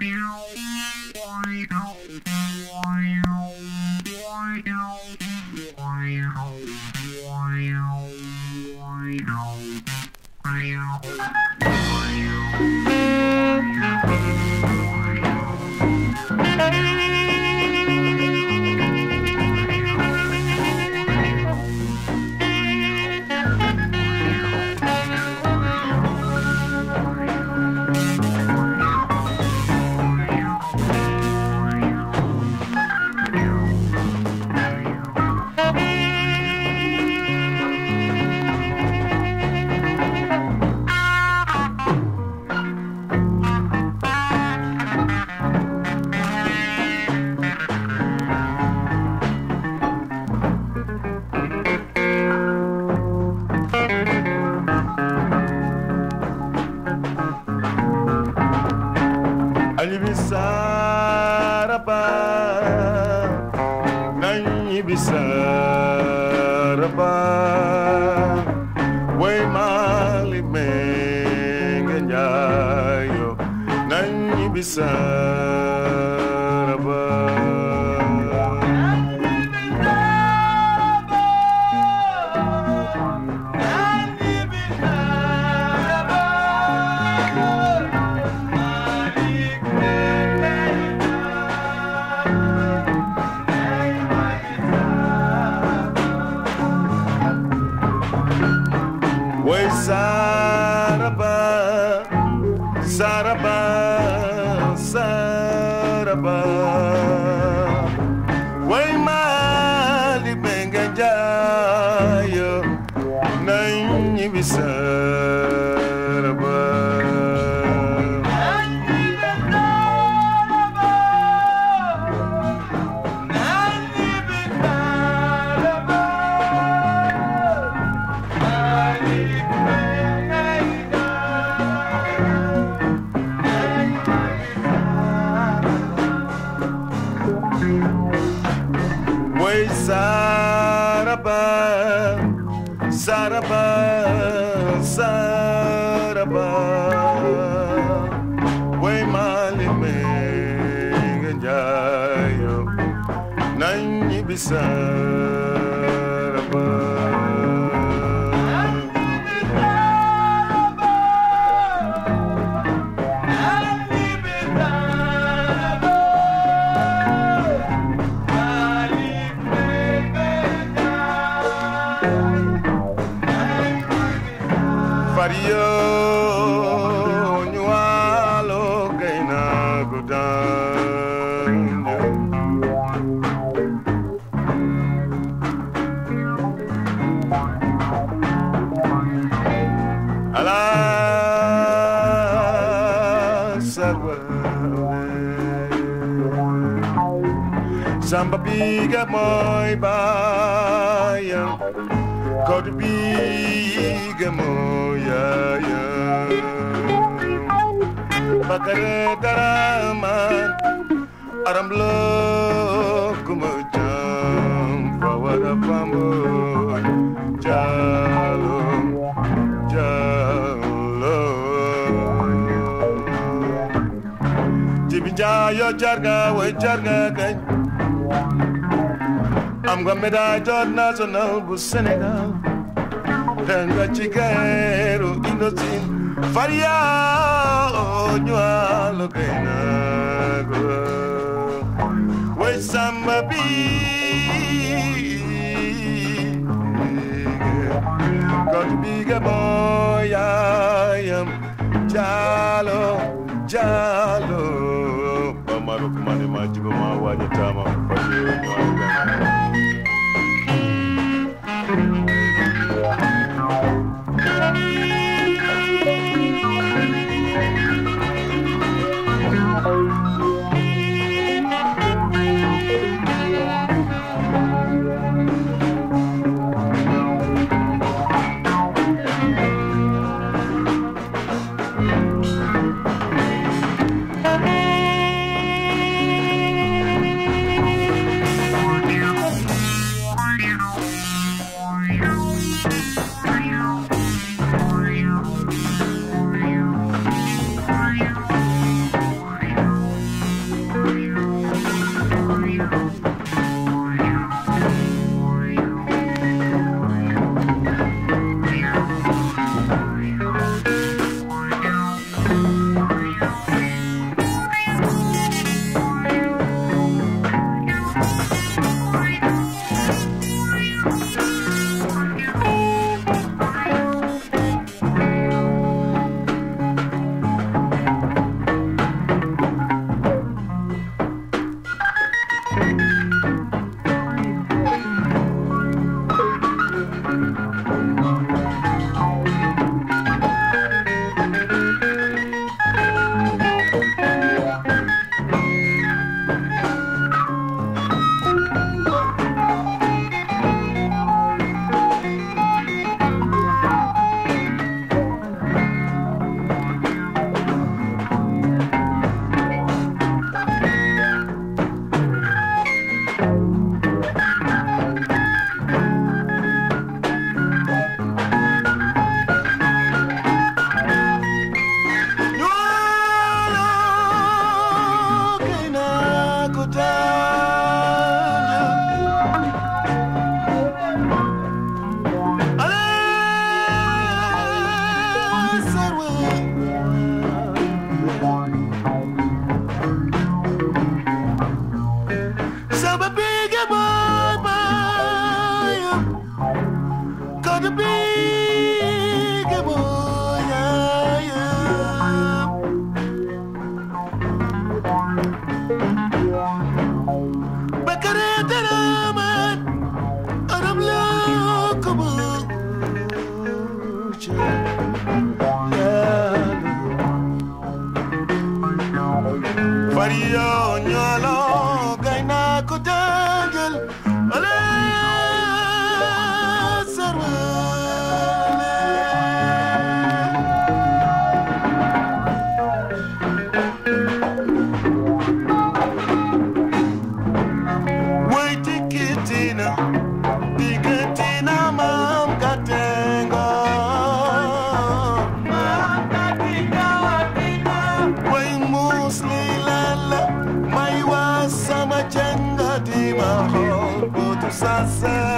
Meow. Bisaraba, Nanyi Saraba. Way Mali Bengajayo, Nanyi Bisaraba. Saraba, Saraba. Way Mali Mengajayo, Nanyi Bisaraba. Samba biga moy bayang Kod biga moya ya Bakare daraman Aram lo kumajam Fawara pamoy Jalo Jalo. Jibi jayo jarga we jarga kany am nga médaille d'or national bu Sénégal tenga chikero inosin faria nyualo kainago we samba bi God biga boy I am jalo jalo Pamaru kumane majigo mawaje tama Could you be good boy? Yeah, yeah. But could it be man? And I'm you, Yeah. But yeah. Mahal